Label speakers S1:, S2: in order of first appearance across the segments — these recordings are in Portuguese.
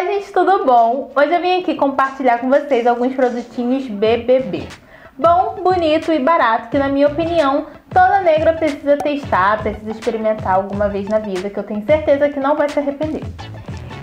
S1: Olá, gente, tudo bom? Hoje eu vim aqui compartilhar com vocês alguns produtinhos BBB. Bom, bonito e barato, que na minha opinião, toda negra precisa testar, precisa experimentar alguma vez na vida, que eu tenho certeza que não vai se arrepender.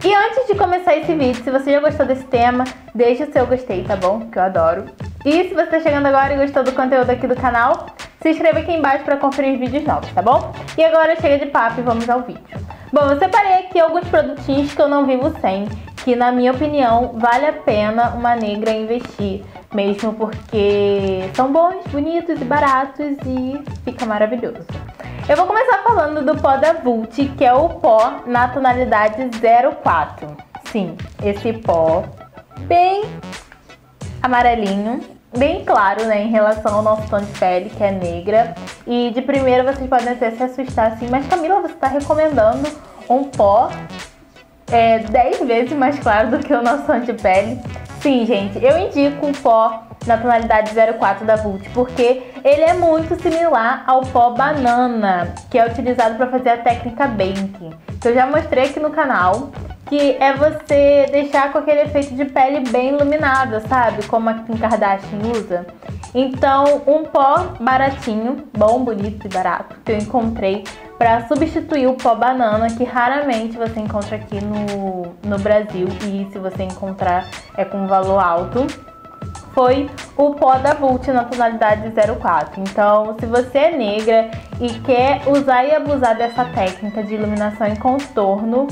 S1: E antes de começar esse vídeo, se você já gostou desse tema, deixa o seu gostei, tá bom? Que eu adoro. E se você está chegando agora e gostou do conteúdo aqui do canal, se inscreva aqui embaixo para conferir vídeos novos, tá bom? E agora chega de papo e vamos ao vídeo. Bom, eu separei aqui alguns produtinhos que eu não vivo sem, que na minha opinião vale a pena uma negra investir, mesmo porque são bons, bonitos e baratos e fica maravilhoso. Eu vou começar falando do pó da Vult, que é o pó na tonalidade 04. Sim, esse pó bem amarelinho, bem claro, né, em relação ao nosso tom de pele, que é negra. E de primeira vocês podem até se assustar assim, mas Camila, você está recomendando um pó é 10 vezes mais claro do que o nosso tom de pele. Sim, gente, eu indico o pó na tonalidade 04 da Vult, porque ele é muito similar ao pó banana, que é utilizado para fazer a técnica Bank, que eu já mostrei aqui no canal que é você deixar com aquele efeito de pele bem iluminada, sabe? Como a Kim Kardashian usa. Então, um pó baratinho, bom, bonito e barato, que eu encontrei para substituir o pó banana, que raramente você encontra aqui no, no Brasil e se você encontrar é com valor alto foi o pó da Vult na tonalidade 04. Então, se você é negra e quer usar e abusar dessa técnica de iluminação em contorno,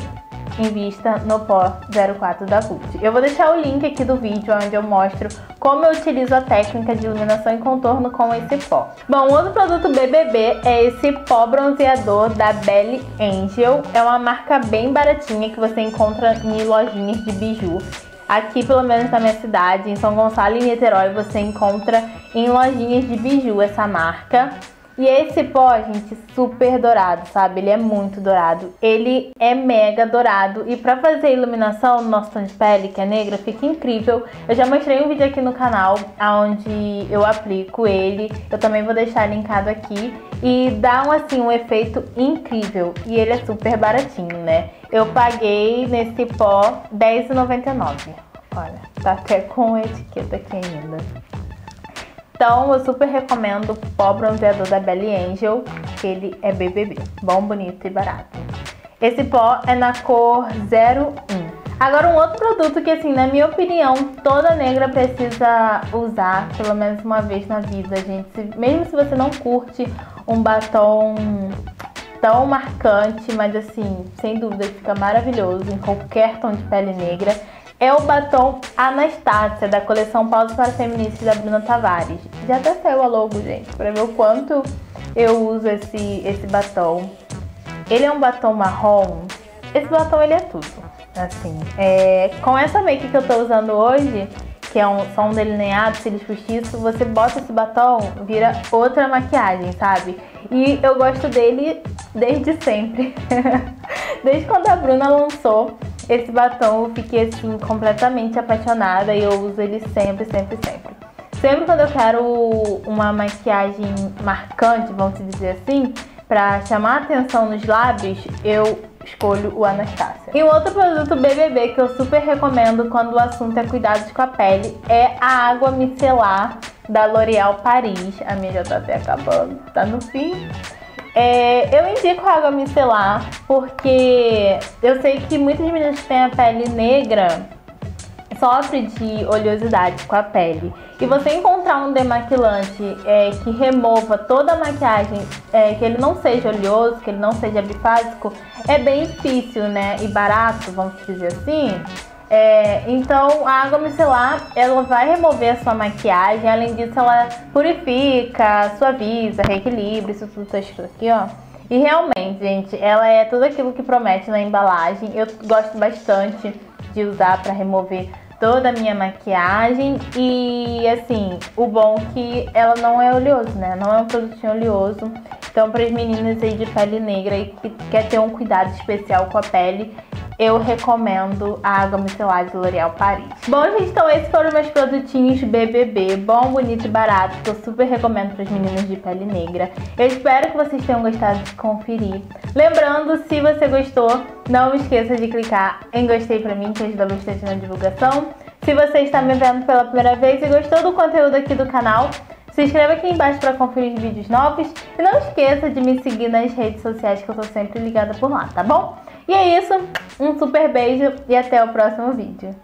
S1: invista no pó 04 da Vult. Eu vou deixar o link aqui do vídeo onde eu mostro como eu utilizo a técnica de iluminação em contorno com esse pó. Bom, outro produto BBB é esse pó bronzeador da Belly Angel. É uma marca bem baratinha que você encontra em lojinhas de biju. Aqui, pelo menos na minha cidade, em São Gonçalo e Niterói, você encontra em lojinhas de biju essa marca. E esse pó, gente, super dourado, sabe? Ele é muito dourado. Ele é mega dourado. E pra fazer iluminação no nosso tom de pele, que é negra, fica incrível. Eu já mostrei um vídeo aqui no canal onde eu aplico ele. Eu também vou deixar linkado aqui. E dá, um, assim, um efeito incrível. E ele é super baratinho, né? Eu paguei nesse pó R$10,99. Olha, tá até com etiqueta aqui ainda. Então eu super recomendo o pó bronzeador da Belly Angel, que ele é BBB, bom, bonito e barato. Esse pó é na cor 01. Agora um outro produto que assim, na minha opinião, toda negra precisa usar pelo menos uma vez na vida, gente. Mesmo se você não curte um batom tão marcante, mas assim, sem dúvida fica maravilhoso em qualquer tom de pele negra é o batom Anastácia, da coleção Pausa para Feministas da Bruna Tavares. Já até saiu a logo, gente, para ver o quanto eu uso esse, esse batom. Ele é um batom marrom. Esse batom, ele é tudo, assim. É, com essa make que eu tô usando hoje, que é um, só um delineado, cílios postiço, você bota esse batom, vira outra maquiagem, sabe? E eu gosto dele desde sempre. desde quando a Bruna lançou esse batom eu fiquei assim completamente apaixonada e eu uso ele sempre, sempre, sempre. Sempre quando eu quero uma maquiagem marcante, vamos dizer assim, para chamar atenção nos lábios, eu escolho o Anastasia. E um outro produto BBB que eu super recomendo quando o assunto é cuidados com a pele é a água micelar da L'Oréal Paris. A minha já tá até acabando, tá no fim. É, eu indico água micelar porque eu sei que muitas meninas que têm a pele negra sofrem de oleosidade com a pele. E você encontrar um demaquilante é, que remova toda a maquiagem, é, que ele não seja oleoso, que ele não seja bifásico, é bem difícil, né? E barato, vamos dizer assim. É, então a água micelar ela vai remover a sua maquiagem, além disso ela purifica, suaviza, reequilibra, isso tudo tá escrito aqui, ó. E realmente, gente, ela é tudo aquilo que promete na embalagem. Eu gosto bastante de usar para remover toda a minha maquiagem e assim, o bom é que ela não é oleoso, né? Não é um produtinho oleoso. Então, para as meninas aí de pele negra e que quer ter um cuidado especial com a pele, eu recomendo a água micelar de L'Oréal Paris. Bom, gente, então esses foram meus produtinhos BBB, bom, bonito e barato, que eu super recomendo para as meninas de pele negra. Eu espero que vocês tenham gostado de conferir. Lembrando, se você gostou, não esqueça de clicar em gostei para mim, que ajuda bastante na divulgação. Se você está me vendo pela primeira vez e gostou do conteúdo aqui do canal, se inscreva aqui embaixo para conferir vídeos novos e não esqueça de me seguir nas redes sociais que eu tô sempre ligada por lá, tá bom? E é isso, um super beijo e até o próximo vídeo.